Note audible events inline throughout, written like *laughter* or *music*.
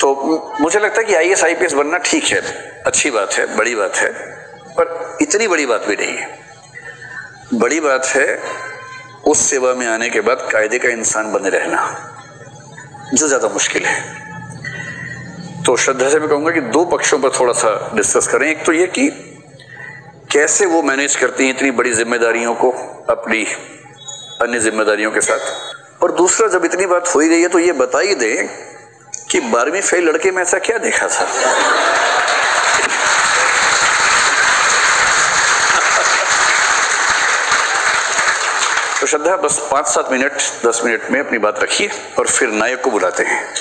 तो मुझे लगता है कि I S I P S बनना ठीक है, अच्छी बात है, बड़ी बात है, पर इतनी बड़ी बात भी नहीं है। बड़ी बात है, उस सेवा में आने के बाद कायदे का इंसान बने रहना, जो ज़्यादा मुश्किल है। तो श्रद्धा से मैं कहूँगा कि दो पक्षों पर थोड़ा सा डिस्कस करें। एक तो ये कि कैसे वो मैनेज करती हैं इतनी बड़ी जिम्मेदारियों को अपनी अन्य जिम्मेदारियों के साथ? और दूसरा, जब इतनी बात हो ही रही है तो ये बता ही दें कि बारहवीं फेल लड़के में ऐसा क्या देखा था? तो श्रद्धा, बस पाँच सात मिनट, दस मिनट में अपनी बात रखिए और फिर नायक को बुलाते हैं।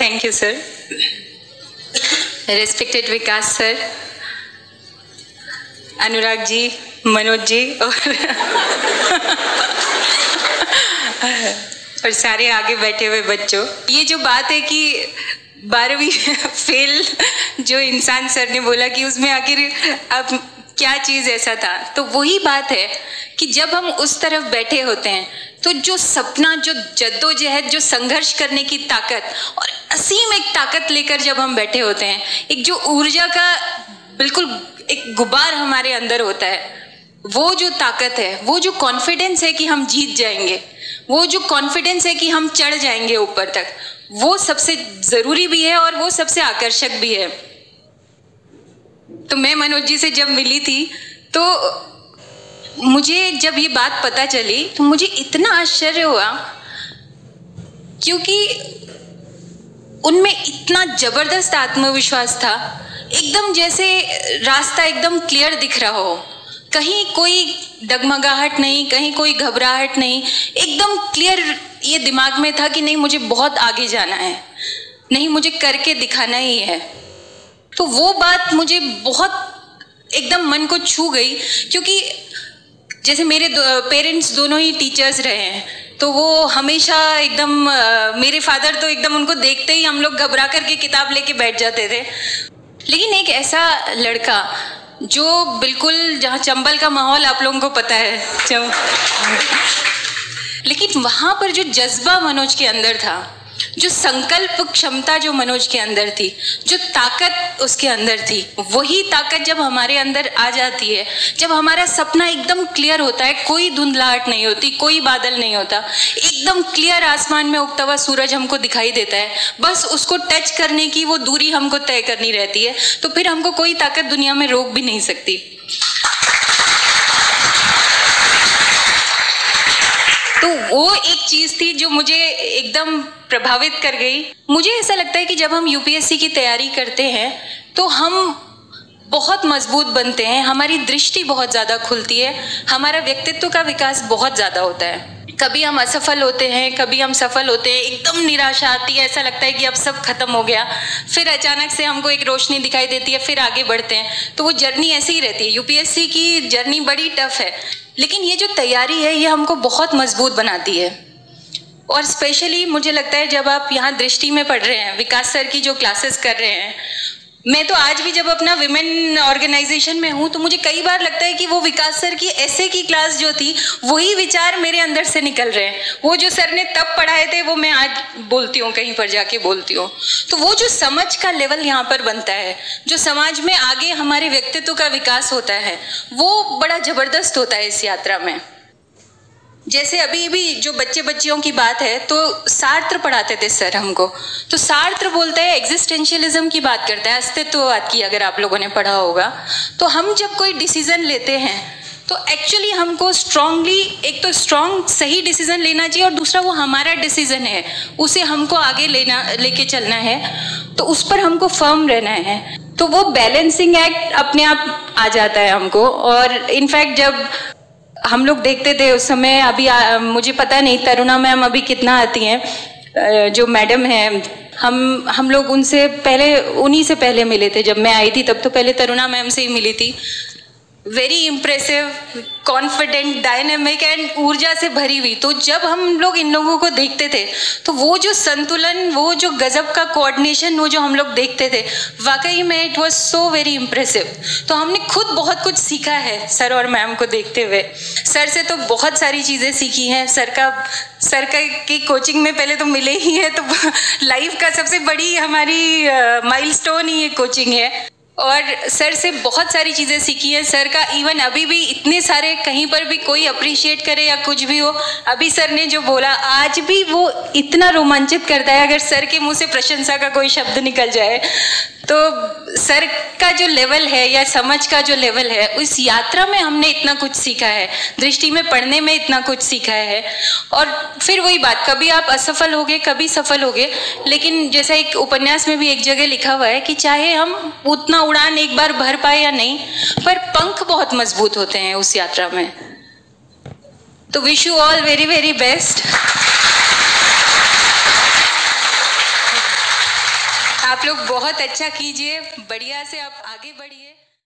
Thank you sir respected Vikas sir Anurag ji Manoj ji और और सारे आगे बैठे हुए बच्चों। ये जो बात है कि बारहवीं फेल जो इंसान सर ने बोला कि उसमें आखिर अब क्या चीज़ ऐसा था तो वही बात है कि जब हम उस तरफ़ बैठे होते हैं तो जो सपना, जो जद्दोजहद, जो संघर्ष करने की ताकत और असीम एक ताकत लेकर जब हम बैठे होते हैं, एक जो ऊर्जा का बिल्कुल एक गुबार हमारे अंदर होता है वो जो ताकत है, वो जो कॉन्फिडेंस है कि हम जीत जाएँगे, वो जो कॉन्फिडेंस है कि हम चढ़ जाएँगे ऊपर तक, वो सबसे ज़रूरी भी है और वो सबसे आकर्षक भी है। तो मैं मनोज जी से जब मिली थी तो मुझे जब ये बात पता चली तो मुझे इतना आश्चर्य हुआ, क्योंकि उनमें इतना ज़बरदस्त आत्मविश्वास था, एकदम जैसे रास्ता एकदम क्लियर दिख रहा हो। कहीं कोई डगमगाहट नहीं कहीं कोई घबराहट नहीं। एकदम क्लियर ये दिमाग में था कि नहीं मुझे बहुत आगे जाना है। नहीं मुझे करके दिखाना ही है। तो वो बात मुझे बहुत एकदम मन को छू गई क्योंकि जैसे मेरे दो, पेरेंट्स दोनों ही टीचर्स रहे हैं तो वो हमेशा एकदम मेरे फादर तो एकदम उनको देखते ही हम लोग घबरा करके किताब लेके बैठ जाते थे। लेकिन एक ऐसा लड़का जो बिल्कुल जहाँ चंबल का माहौल आप लोगों को पता है लेकिन वहाँ पर जो जज्बा मनोज के अंदर था जो संकल्प क्षमता जो मनोज के अंदर थी, जो ताकत उसके अंदर थी, वही ताकत जब हमारे अंदर आ जाती है, जब हमारा सपना एकदम क्लियर होता है, कोई धुंधलाहट नहीं होती, कोई बादल नहीं होता, एकदम क्लियर आसमान में उगता हुआ सूरज हमको दिखाई देता है, बस उसको टच करने की वो दूरी हमको तय करनी रहती है तो फिर हमको कोई ताकत दुनिया में रोक भी नहीं सकती तो एक चीज़ थी जो मुझे एकदम प्रभावित कर गई। मुझे ऐसा लगता है कि जब हम यूपीएससी की तैयारी करते हैं तो हम बहुत मज़बूत बनते हैं, हमारी दृष्टि बहुत ज़्यादा खुलती है, हमारा व्यक्तित्व का विकास बहुत ज़्यादा होता है। कभी हम असफल होते हैं, कभी हम सफल होते हैं, एकदम निराशा आती है, ऐसा लगता है कि अब सब खत्म हो गया, फिर अचानक से हमको एक रोशनी दिखाई देती है, फिर आगे बढ़ते हैं। तो वो जर्नी ऐसे ही रहती है, यूपीएससी की जर्नी बड़ी टफ है, लेकिन ये जो तैयारी है, ये हमको बहुत मज़बूत बनाती है। और स्पेशली मुझे लगता है जब आप यहाँ दृष्टि में पढ़ रहे हैं, विकास सर की जो क्लासेस कर रहे हैं मैं तो आज भी जब अपना विमेन ऑर्गेनाइजेशन में हूँ तो मुझे कई बार लगता है कि वो विकास सर की ऐसे की क्लास जो थी, वही विचार मेरे अंदर से निकल रहे हैं। वो जो सर ने तब पढ़ाए थे, वो मैं आज बोलती हूँ, कहीं पर जाके बोलती हूँ। तो वो जो समझ का लेवल यहाँ पर बनता है, जो समाज में आगे हमारे व्यक्तित्व का विकास होता है, वो बड़ा ज़बरदस्त होता है इस यात्रा में। जैसे अभी भी जो बच्चे बच्चियों की बात है तो सार्त्र पढ़ाते थे सर हमको। तो सार्त्र बोलता है एग्जिस्टेंशियलिज्म की बात करता है, अस्तित्ववाद की अगर आप लोगों ने पढ़ा होगा। तो हम जब कोई डिसीज़न लेते हैं तो एक्चुअली हमको स्ट्रांगली एक तो स्ट्रांग सही डिसीज़न लेना चाहिए और दूसरा वो हमारा डिसीज़न है, उसे हमको आगे लेना, लेके चलना है। तो उस पर हमको फर्म रहना है। तो वो बैलेंसिंग एक्ट अपने आप आ जाता है हमको और इनफैक्ट जब हम लोग देखते थे उस समय अभी आ, मुझे पता नहीं तरुणा मैम अभी कितना आती हैं जो मैडम हैं हम हम लोग उनसे पहले उन्हीं से पहले मिले थे जब मैं आई थी तब तो पहले तरुणा मैम से ही मिली थी। Very impressive confident dynamic and ऊर्जा से भरी हुई। तो जब हम लोग इन लोगों को देखते थे तो वो जो संतुलन, वो जो गजब का कोऑर्डिनेशन वो जो हम लोग देखते थे, वाकई में it was so very impressive तो हमने खुद बहुत कुछ सीखा है, सर और मैम को देखते हुए। सर से तो बहुत सारी चीज़ें सीखी हैं। सर का सर का की कोचिंग में पहले तो मिले ही हैं तो *laughs* लाइफ का सबसे बड़ी हमारी माइलस्टोन ही ये कोचिंग है। और सर से बहुत सारी चीज़ें सीखी हैं। सर का इवन अभी भी इतने सारे कहीं पर भी कोई अप्रिशिएट करे या कुछ भी हो, अभी सर ने जो बोला, आज भी वो इतना रोमांचित करता है। अगर सर के मुँह से प्रशंसा का कोई शब्द निकल जाए तो सर का जो लेवल है या समझ का जो लेवल है, उस यात्रा में हमने इतना कुछ सीखा है, दृष्टि में, पढ़ने में इतना कुछ सीखा है। और फिर वही बात, कभी आप असफल हो गए, कभी सफल हो गए, लेकिन जैसा एक उपन्यास में भी एक जगह लिखा हुआ है कि चाहे हम उतना उड़ान एक बार भर पाए या नहीं, पर पंख बहुत मज़बूत होते हैं उस यात्रा में। तो wish you all very very best लोग बहुत अच्छा कीजिए बढ़िया से आप आगे बढ़िए।